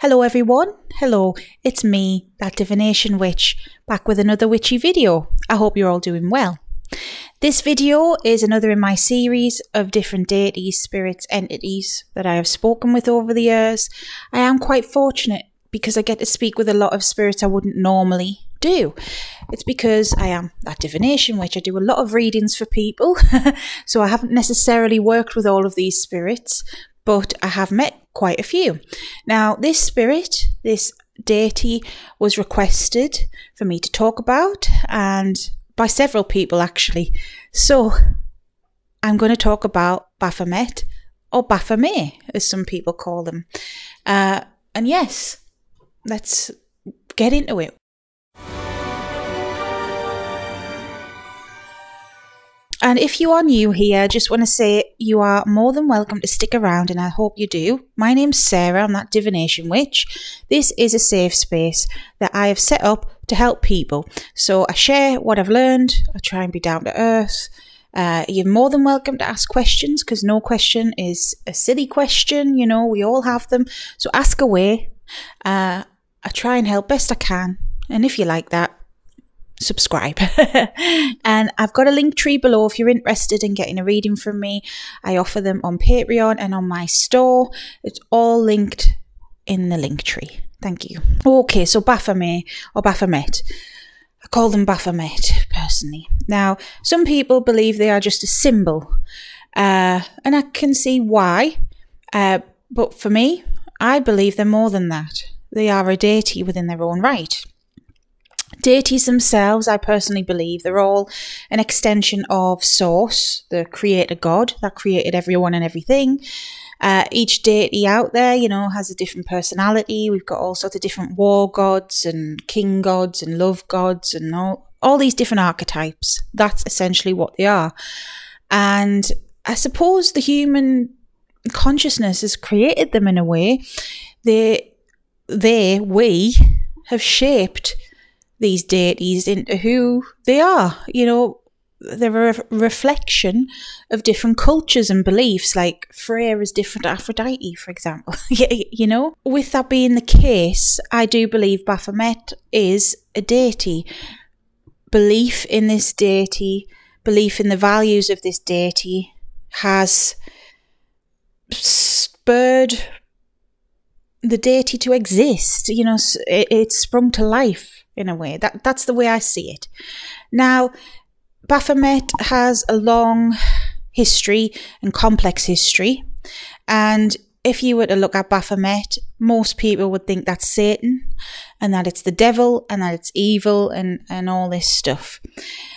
Hello everyone, hello, it's me, that divination witch, back with another witchy video. I hope you're all doing well. This video is another in my series of different deities, spirits, entities that I have spoken with over the years. I am quite fortunate because I get to speak with a lot of spirits I wouldn't normally do. It's because I am that divination witch. I do a lot of readings for people, so I haven't necessarily worked with all of these spirits, but I have met quite a few. Now, this spirit, this deity, was requested for me to talk about, and by several people actually. So, I'm going to talk about Baphomet, or Baphomet, as some people call them. Uh, and yes, let's get into it. And if you are new here, just want to say you are more than welcome to stick around, and I hope you do. My name's Sarah, I'm that divination witch. This is a safe space that I have set up to help people. So I share what I've learned, I try and be down to earth. Uh, you're more than welcome to ask questions because no question is a silly question, you know, we all have them. So ask away. Uh, I try and help best I can. And if you like that, subscribe. and I've got a link tree below if you're interested in getting a reading from me. I offer them on Patreon and on my store. It's all linked in the link tree. Thank you. Okay, so Baphomet or Baphomet. I call them Baphomet personally. Now, some people believe they are just a symbol, uh, and I can see why. Uh, but for me, I believe they're more than that. They are a deity within their own right. Deities themselves, I personally believe, they're all an extension of Source, the creator God that created everyone and everything. Uh, each deity out there, you know, has a different personality. We've got all sorts of different war gods and king gods and love gods and all, all these different archetypes. That's essentially what they are. And I suppose the human consciousness has created them in a way. They, they, we have shaped these deities into who they are. You know, they're a reflection of different cultures and beliefs. Like Freya is different to Aphrodite, for example. you know, with that being the case, I do believe Baphomet is a deity. Belief in this deity, belief in the values of this deity, has spurred the deity to exist. You know, it, it's sprung to life in a way. That that's the way I see it. Now, Baphomet has a long history and complex history, and if you were to look at Baphomet, most people would think that's Satan and that it's the devil and that it's evil and, and all this stuff.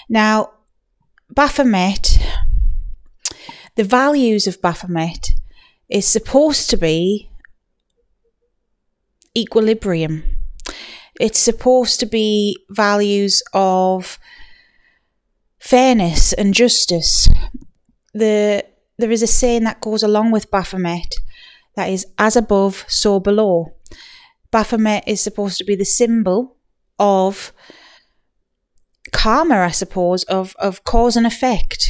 Now, Baphomet, the values of Baphomet is supposed to be equilibrium. It's supposed to be values of fairness and justice. The there is a saying that goes along with Baphomet that is as above, so below. Baphomet is supposed to be the symbol of karma, I suppose, of, of cause and effect,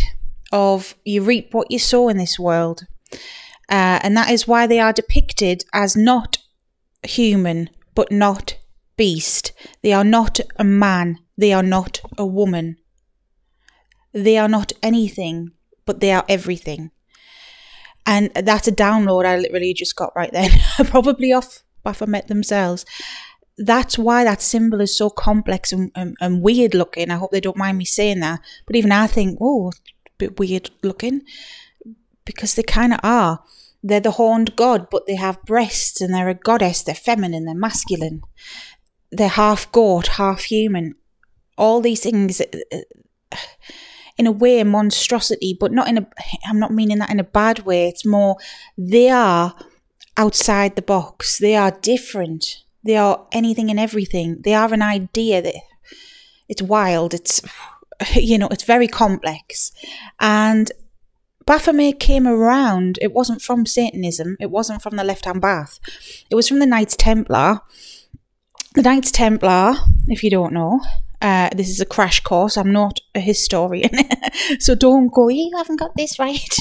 of you reap what you sow in this world. Uh, and that is why they are depicted as not human, but not beast. They are not a man. They are not a woman. They are not anything, but they are everything. And that's a download I literally just got right then, probably off Baphomet themselves. That's why that symbol is so complex and, and, and, weird looking. I hope they don't mind me saying that. But even I think, oh, a bit weird looking because they kind of are. They're the horned god, but they have breasts and they're a goddess. They're feminine, they're masculine. They're half goat, half human. All these things, uh, uh, in a way, a monstrosity, but not in a, I'm not meaning that in a bad way. It's more, they are outside the box. They are different. They are anything and everything. They are an idea that it's wild. It's, you know, it's very complex. And Baphomet came around, it wasn't from Satanism, it wasn't from the left hand path. it was from the Knights Templar. The Knights Templar, if you don't know, uh, this is a crash course. I'm not a historian, so don't go, you haven't got this right.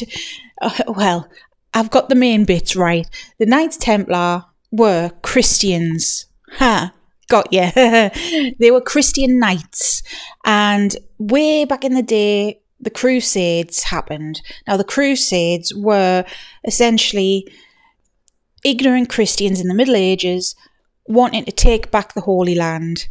Uh, well, I've got the main bits right. The Knights Templar were Christians. Ha! Got you. they were Christian knights. And way back in the day, the Crusades happened. Now, the Crusades were essentially ignorant Christians in the Middle Ages wanting to take back the Holy Land.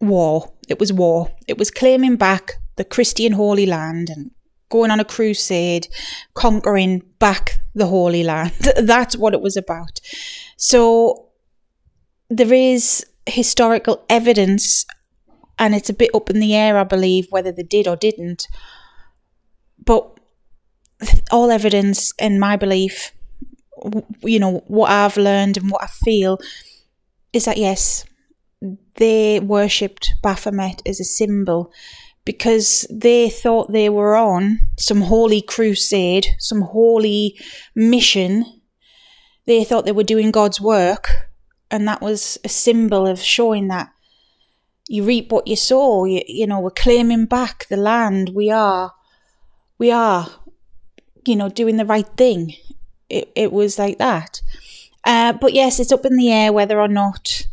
War. It was war. It was claiming back the Christian Holy Land and going on a crusade, conquering back the Holy Land. That's what it was about. So there is historical evidence, and it's a bit up in the air, I believe, whether they did or didn't. But all evidence, in my belief, you know, what I've learned and what I feel is that yes, they worshipped Baphomet as a symbol because they thought they were on some holy crusade, some holy mission. They thought they were doing God's work, and that was a symbol of showing that you reap what you sow. You, you know, we're claiming back the land. We are, we are, you know, doing the right thing. It, it was like that. Uh, but yes, it's up in the air whether or not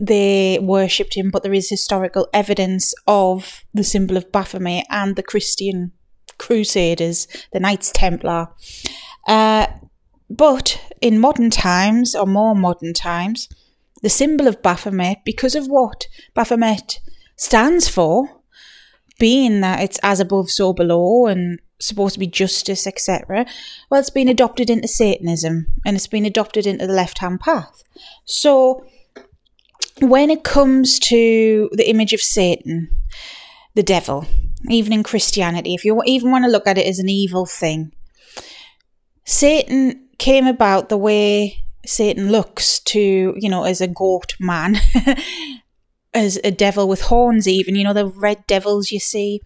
they worshipped him, but there is historical evidence of the symbol of Baphomet and the Christian Crusaders, the Knights Templar. Uh, but in modern times, or more modern times, the symbol of Baphomet, because of what Baphomet stands for, being that it's as above, so below, and supposed to be justice, etc., well, it's been adopted into Satanism and it's been adopted into the left hand path. So, when it comes to the image of Satan, the devil, even in Christianity, if you even want to look at it as an evil thing, Satan came about the way Satan looks to, you know, as a goat man, as a devil with horns, even, you know, the red devils you see.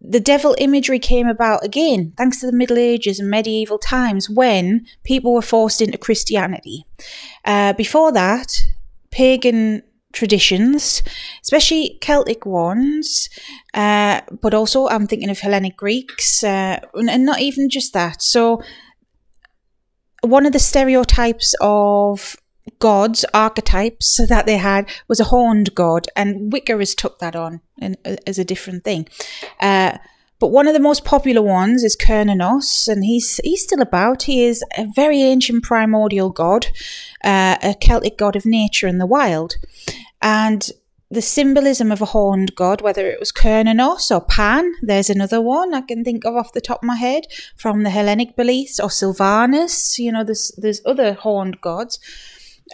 The devil imagery came about again thanks to the Middle Ages and medieval times when people were forced into Christianity. Uh, before that, pagan traditions, especially Celtic ones, uh, but also I'm thinking of Hellenic Greeks, uh, and not even just that. So, one of the stereotypes of gods, archetypes that they had was a horned god, and Wicca has took that on in, as a different thing. Uh, but one of the most popular ones is Cernunnos, and he's he's still about. He is a very ancient primordial god, uh, a Celtic god of nature and the wild, and the symbolism of a horned god, whether it was Cernunnos or Pan, there's another one I can think of off the top of my head from the Hellenic beliefs, or Sylvanus. You know, there's there's other horned gods.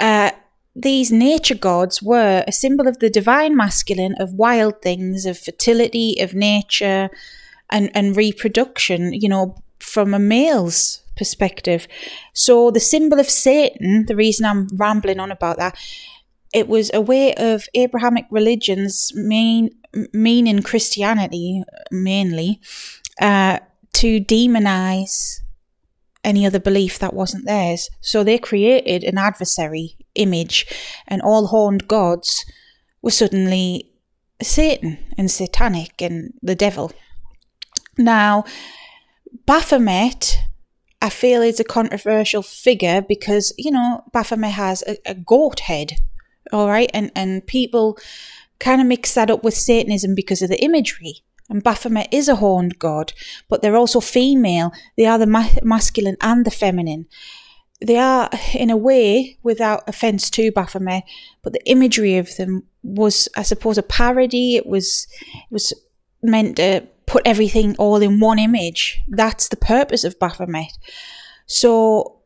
Uh, these nature gods were a symbol of the divine masculine, of wild things, of fertility, of nature, and, and reproduction, you know, from a male's perspective. So the symbol of Satan, the reason I'm rambling on about that, it was a way of Abrahamic religions, main, meaning Christianity mainly, uh, to demonize any other belief that wasn't theirs. So they created an adversary image, and all horned gods were suddenly Satan and satanic and the devil. Now, Baphomet, I feel, is a controversial figure because, you know, Baphomet has a, a goat head, all right? And, and people kind of mix that up with Satanism because of the imagery. And Baphomet is a horned god, but they're also female. They are the ma- masculine and the feminine. They are, in a way, without offence to Baphomet, but the imagery of them was, I suppose, a parody. It was, it was meant to put everything all in one image. That's the purpose of Baphomet. So,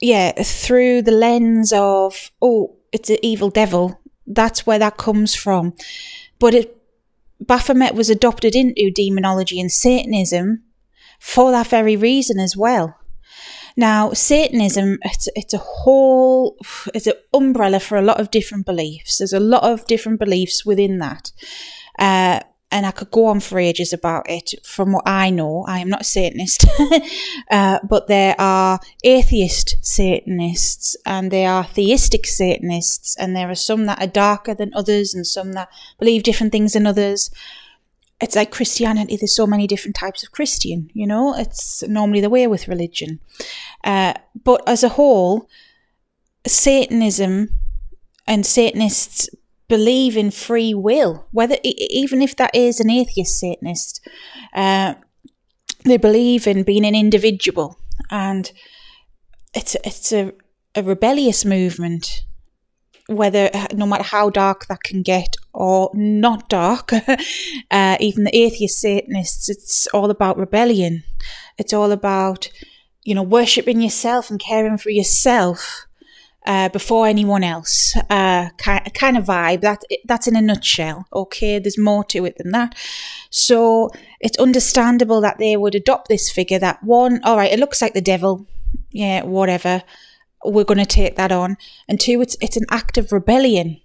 yeah, through the lens of, oh, it's an evil devil, that's where that comes from. But it, Baphomet was adopted into demonology and Satanism for that very reason as well. Now, Satanism, it's, it's a whole, it's an umbrella for a lot of different beliefs. There's a lot of different beliefs within that. Uh, and I could go on for ages about it. From what I know, I am not a Satanist, uh, but there are atheist Satanists and there are theistic Satanists, and there are some that are darker than others and some that believe different things than others. It's like Christianity, there's so many different types of Christian, you know, it's normally the way with religion. Uh, but as a whole, Satanism and Satanists believe in free will, whether even if that is an atheist Satanist, uh, they believe in being an individual, and it's it's a, a rebellious movement. Whether no matter how dark that can get or not dark, uh, even the atheist Satanists, it's all about rebellion. It's all about you know worshiping yourself and caring for yourself uh, before anyone else. Uh, kind, of vibe. That that's in a nutshell. Okay, there's more to it than that. So it's understandable that they would adopt this figure. That one, all right, it looks like the devil. Yeah, whatever. We're going to take that on. And two, it's it's an act of rebellion.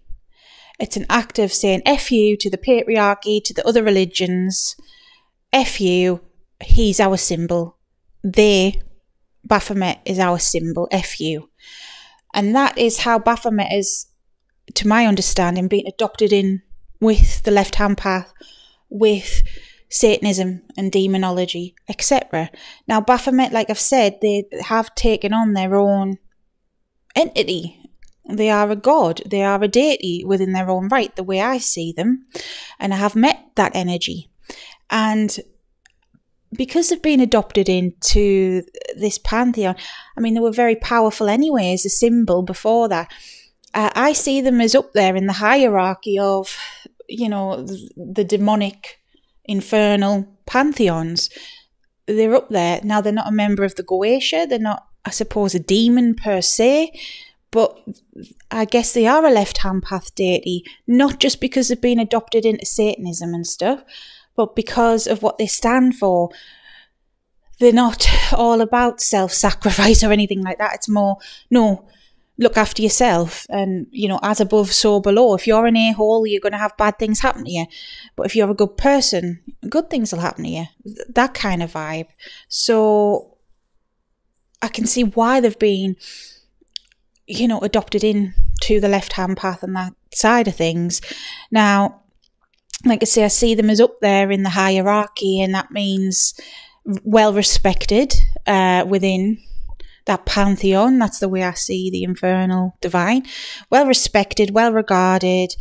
It's an act of saying "f you" to the patriarchy, to the other religions. "F you." He's our symbol. They, Baphomet, is our symbol. "F you." And that is how Baphomet is, to my understanding, being adopted in with the left hand path, with Satanism and demonology, etc. Now, Baphomet, like I've said, they have taken on their own entity. They are a god, they are a deity within their own right, the way I see them. And I have met that energy. And because they've been adopted into this pantheon, I mean, they were very powerful anyway as a symbol before that. Uh, I see them as up there in the hierarchy of, you know, the, demonic, infernal pantheons. They're up there. Now, they're not a member of the Goetia. They're not, I suppose, a demon per se, but I guess they are a left hand path deity, not just because they've been adopted into Satanism and stuff, but because of what they stand for. They're not all about self sacrifice or anything like that. It's more, no, look after yourself and, you know, as above, so below. If you're an a hole, you're going to have bad things happen to you. But if you're a good person, good things will happen to you. That kind of vibe. So I can see why they've been, you know, adopted in to the left hand path and that side of things. Now, like I say, I see them as up there in the hierarchy, and that means well respected uh, within that pantheon. That's the way I see the infernal divine. Well respected, well regarded,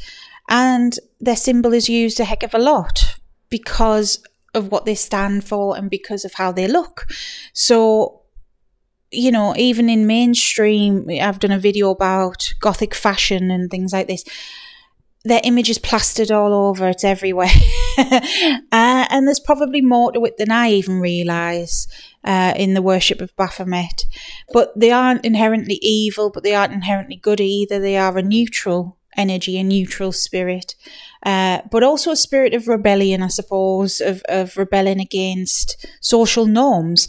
and their symbol is used a heck of a lot because of what they stand for and because of how they look. So, you know, even in mainstream, I've done a video about gothic fashion and things like this their image is plastered all over, it's everywhere. uh, and there's probably more to it than I even realise uh, in the worship of Baphomet. But they aren't inherently evil, but they aren't inherently good either. They are a neutral energy, a neutral spirit, uh, but also a spirit of rebellion, I suppose, of, of rebelling against social norms.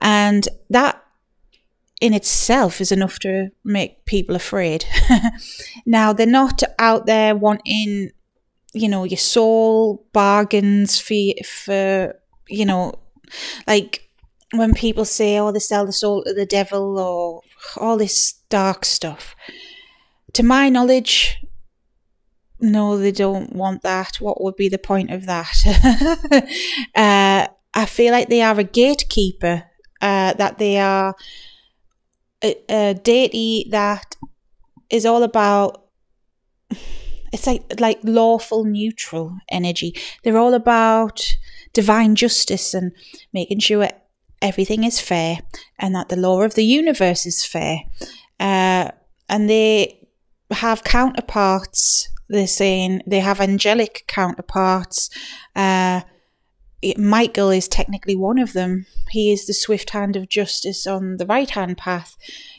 And that in itself is enough to make people afraid. now, they're not out there wanting, you know, your soul bargains for, for you know, like when people say, oh, they sell the soul to the devil or all this dark stuff. To my knowledge, no, they don't want that. What would be the point of that? uh, I feel like they are a gatekeeper, uh, that they are a, deity that is all about it's like like lawful neutral energy. They're all about divine justice and making sure everything is fair and that the law of the universe is fair. Uh, and they have counterparts. They're saying they have angelic counterparts. Uh, Michael is technically one of them. He is the swift hand of justice on the right hand path.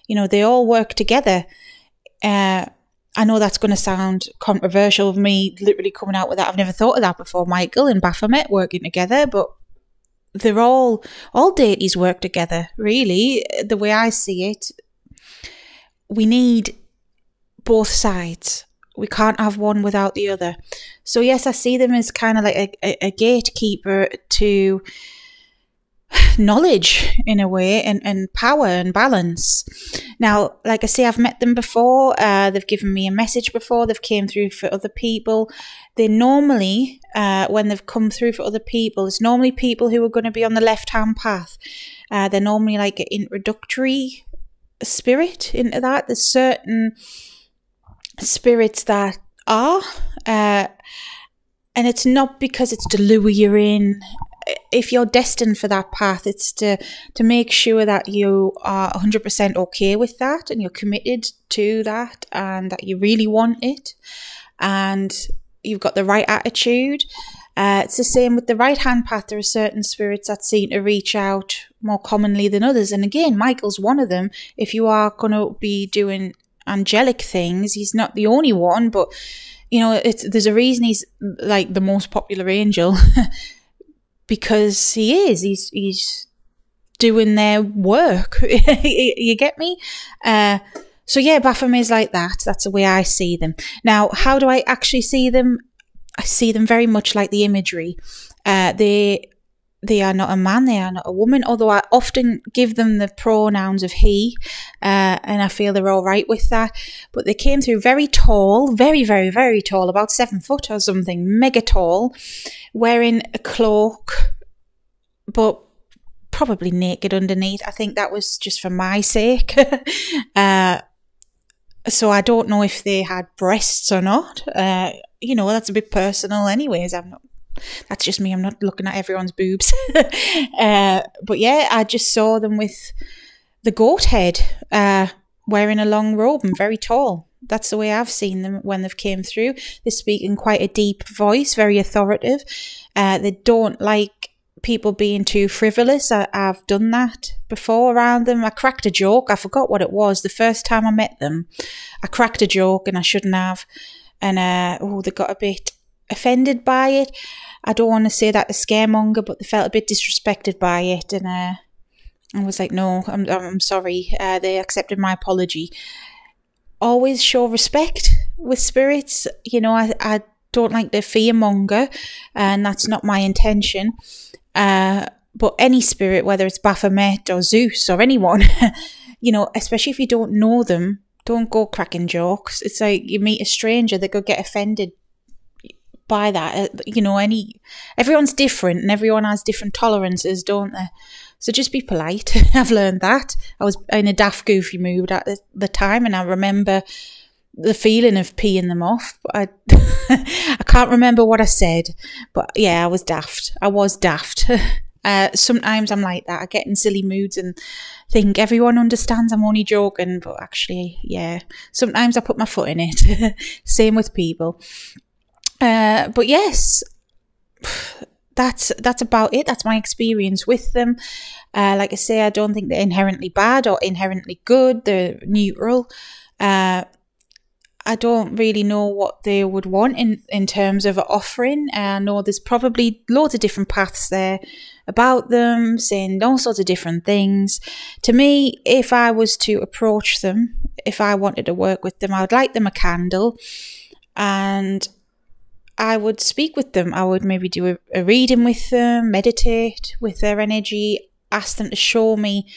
You know, they all work together. Uh, I know that's going to sound controversial of me literally coming out with that. I've never thought of that before. Michael and Baphomet working together, but they're all, all deities work together, really, the way I see it. We need both sides we can't have one without the other. So yes, I see them as kind of like a, a, gatekeeper to knowledge in a way and, and power and balance. Now like i say i've met them before. Uh, they've given me a message before. They've came through for other people. They normally uh, when they've come through for other people it's normally people who are going to be on the left hand path. Uh, they're normally like an introductory spirit into that. There's certain spirits that are, uh, and it's not because it's to lure you're in. If you're destined for that path, it's to to make sure that you are 100% okay with that and you're committed to that and that you really want it and you've got the right attitude. Uh, it's the same with the right hand path. There are certain spirits that seem to reach out more commonly than others. And again, Michael's one of them. If you are going to be doing angelic things, he's not the only one, but you know, there's a reason he's like the most popular angel because he is. He's he's doing their work. you get me? Uh, so yeah, Baphomet is like that. That's the way I see them. Now, how do I actually see them? I see them very much like the imagery. Uh, they they are not a man, they are not a woman, although I often give them the pronouns of he, uh, and I feel they're all right with that. But they came through very tall, very, very, very tall, about seven foot or something, mega tall, wearing a cloak, but probably naked underneath. I think that was just for my sake. uh, so I don't know if they had breasts or not. Uh, you know, that's a bit personal, anyways. I'm not that's just me. I'm not looking at everyone's boobs. uh, but yeah, I just saw them with the goat head, uh, wearing a long robe and very tall. That's the way I've seen them when they've came through. They speak in quite a deep voice, very authoritative. Uh, they don't like people being too frivolous. I, have done that before around them. I cracked a joke. I forgot what it was the first time I met them. I cracked a joke and I shouldn't have. And uh, oh, they got a bit offended by it. I don't want to say that a scaremonger, but they felt a bit disrespected by it, and uh, I was like, no, I'm I'm sorry. Uh, they accepted my apology. Always show respect with spirits. You know, I I don't like the fearmonger, and that's not my intention. Uh, but any spirit, whether it's Baphomet or Zeus or anyone, you know, especially if you don't know them, don't go cracking jokes. It's like you meet a stranger, they could get offended by that. Uh, you know, any everyone's different and everyone has different tolerances, don't they? So just be polite. I've learned that. I was in a daft, goofy mood at the time, and I remember the feeling of peeing them off. I I can't remember what I said, but yeah, I was daft. I was daft. Uh, sometimes I'm like that. I get in silly moods and think everyone understands I'm only joking, but actually, yeah. Sometimes I put my foot in it. Same with people. Uh, but yes, that's that's about it. That's my experience with them. Uh, like I say, I don't think they're inherently bad or inherently good. They're neutral. Uh, I don't really know what they would want in, in terms of offering. I know there's probably loads of different paths there about them, saying all sorts of different things. To me, if I was to approach them, if I wanted to work with them, I would light them a candle and I would speak with them. I would maybe do a, a reading with them, meditate with their energy, ask them to show me,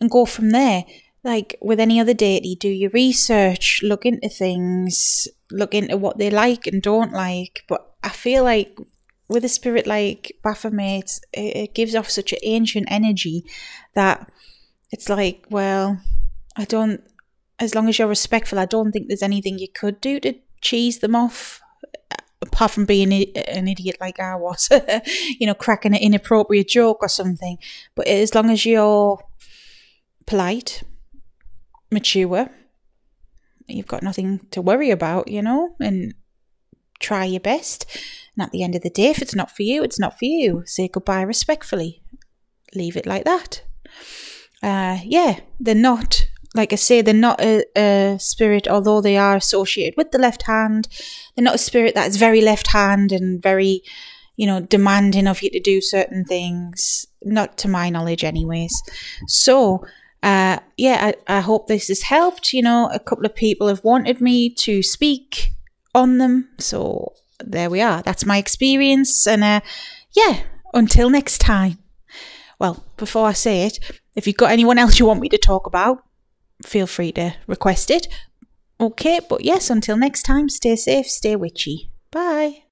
and go from there. Like with any other deity, do your research, look into things, look into what they like and don't like. But I feel like with a spirit like Baphomet, it, it gives off such an ancient energy that it's like, well, I don't, as long as you're respectful, I don't think there's anything you could do to cheese them off apart from being an idiot like I was, you know, cracking an inappropriate joke or something. But as long as you're polite, mature, you've got nothing to worry about, you know, and try your best. And at the end of the day, if it's not for you, it's not for you. Say goodbye respectfully. Leave it like that. Uh, yeah, they're not like I say, they're not a, a, spirit, although they are associated with the left hand. They're not a spirit that is very left hand and very, you know, demanding of you to do certain things. Not to my knowledge, anyways. So, uh, yeah, I, I hope this has helped. You know, a couple of people have wanted me to speak on them. So, there we are. That's my experience. And, uh, yeah, until next time. Well, before I say it, if you've got anyone else you want me to talk about, feel free to request it. Okay, but yes, until next time, stay safe, stay witchy. Bye.